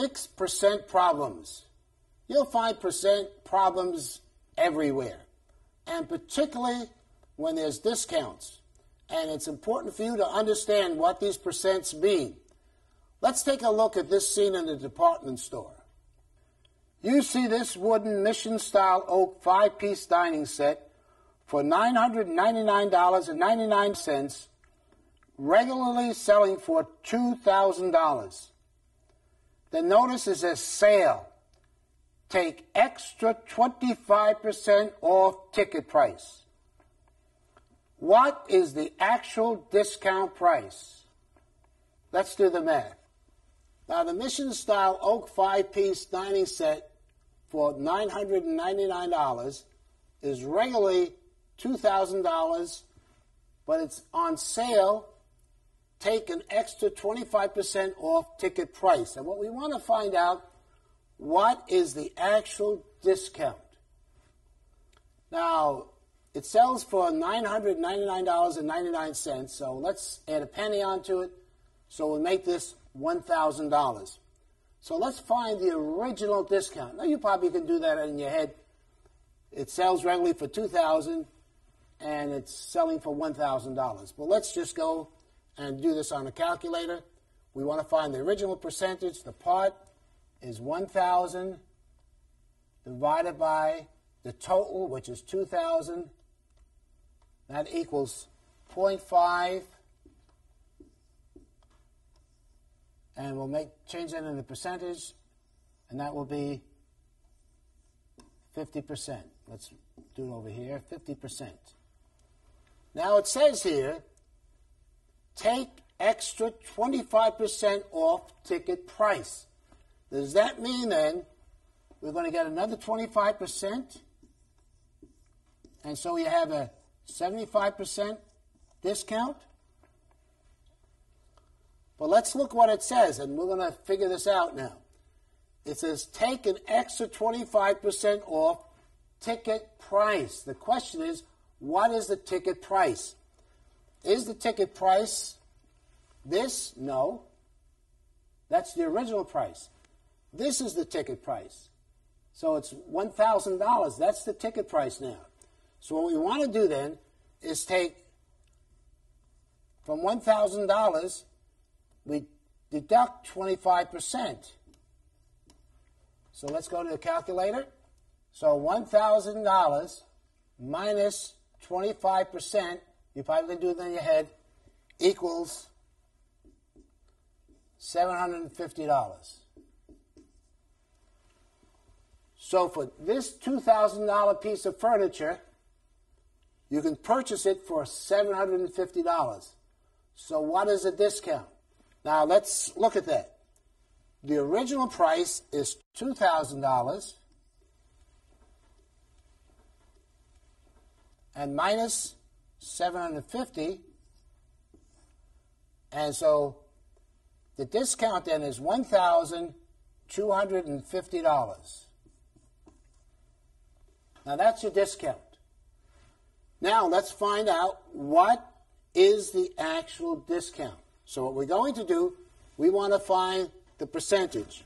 mixed percent problems. You'll find percent problems everywhere, and particularly when there's discounts. And it's important for you to understand what these percents mean. Let's take a look at this scene in the department store. You see this wooden mission style oak five piece dining set for $999.99, regularly selling for $2,000. The notice is a sale. Take extra 25% off ticket price. What is the actual discount price? Let's do the math. Now, the Mission Style Oak five piece dining set for $999 is regularly $2,000, but it's on sale. Take an extra 25% off ticket price. And what we want to find out, what is the actual discount? Now, it sells for $999.99, so let's add a penny onto it. So we'll make this $1,000. So let's find the original discount. Now you probably can do that in your head. It sells regularly for 2000 and it's selling for $1,000. But let's just go and do this on a calculator. We want to find the original percentage. The part is 1,000 divided by the total, which is 2,000. That equals 0.5. And we'll make change that into percentage, and that will be 50%. Let's do it over here, 50%. Now it says here, take extra 25% off ticket price. Does that mean then we're going to get another 25%? And so you have a 75% discount? But let's look what it says, and we're going to figure this out now. It says take an extra 25% off ticket price. The question is, what is the ticket price? Is the ticket price this? No. That's the original price. This is the ticket price. So it's $1,000. That's the ticket price now. So what we want to do then is take from $1,000, we deduct 25%. So let's go to the calculator. So $1,000 minus 25%, you probably do it in your head, equals $750. So for this $2,000 piece of furniture, you can purchase it for $750. So what is the discount? Now let's look at that. The original price is $2,000 and minus 750 and so the discount then is $1,250. Now that's your discount. Now let's find out what is the actual discount. So what we're going to do, we want to find the percentage.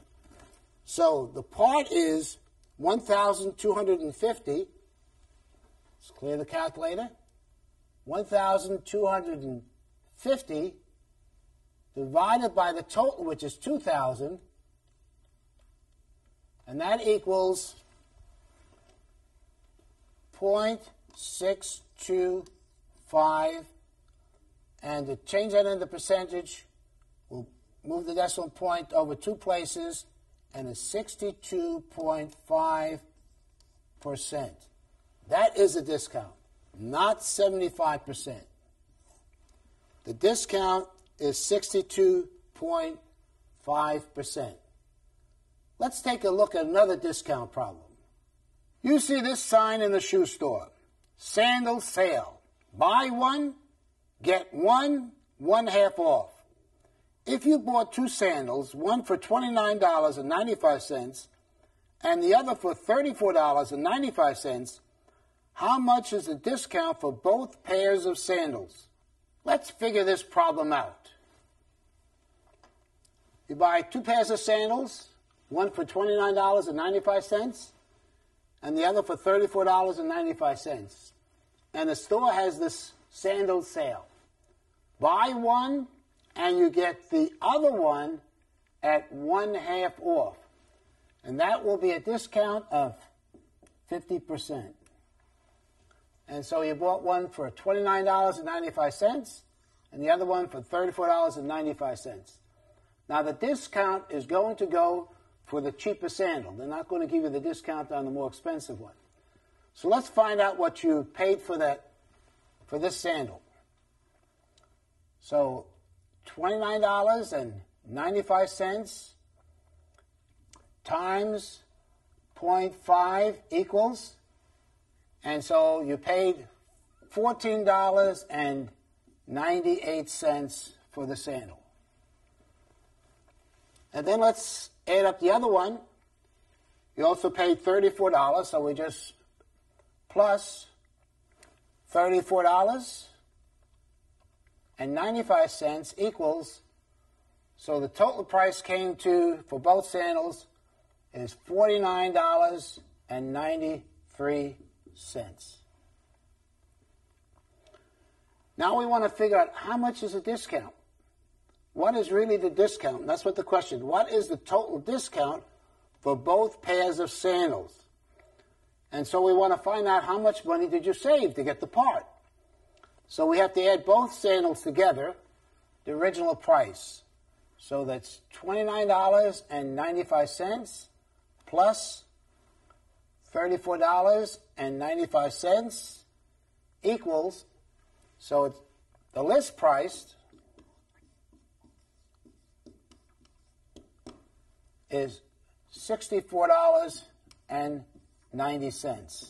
So the part is 1,250. Let's clear the calculator. 1,250 divided by the total, which is 2,000, and that equals 0.625, and to change that into percentage, we'll move the decimal point over two places, and it's 62.5%. That is a discount, not 75%. The discount is 62.5%. Let's take a look at another discount problem. You see this sign in the shoe store sandal sale. Buy one, get one, one half off. If you bought two sandals, one for $29.95 and the other for $34.95, how much is the discount for both pairs of sandals? Let's figure this problem out. You buy two pairs of sandals, one for $29.95 and the other for $34.95. And the store has this sandal sale. Buy one and you get the other one at one half off. And that will be a discount of 50%. And so you bought one for $29.95 and the other one for $34.95. Now the discount is going to go for the cheaper sandal. They're not going to give you the discount on the more expensive one. So let's find out what you paid for that for this sandal. So $29.95 times 0.5 equals, and so you paid $14.98 for the sandal. And then let's add up the other one. You also paid $34, so we just plus $34 and 95 cents equals, so the total price came to, for both sandals, is $49.93. Now we want to figure out how much is a discount. What is really the discount? That's what the question. What is the total discount for both pairs of sandals? And so we want to find out how much money did you save to get the part. So we have to add both sandals together, the original price. So that's $29.95 plus $34.95 equals, so it's the list price is $64.90.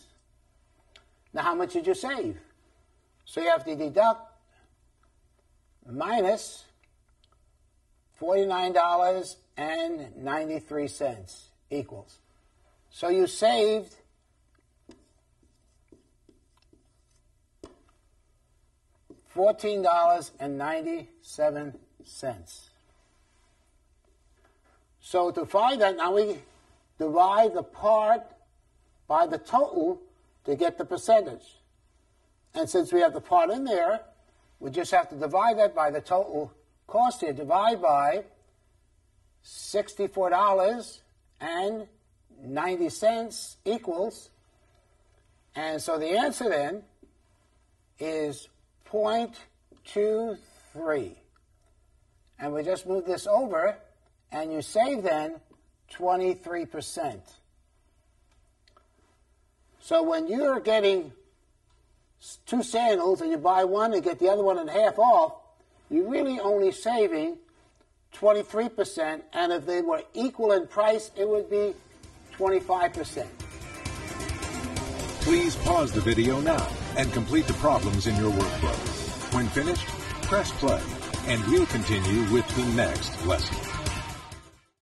Now, how much did you save? So you have to deduct minus $49.93 equals. So you saved $14.97. So to find that, now we divide the part by the total to get the percentage. And since we have the part in there, we just have to divide that by the total cost here. Divide by $64.90 equals, and so the answer then is 0.23. And we just move this over, and you save then 23%. So when you're getting two sandals and you buy one and get the other one in half off, you're really only saving 23%. And if they were equal in price, it would be 25%. Please pause the video now and complete the problems in your workflow. When finished, press play, and we'll continue with the next lesson.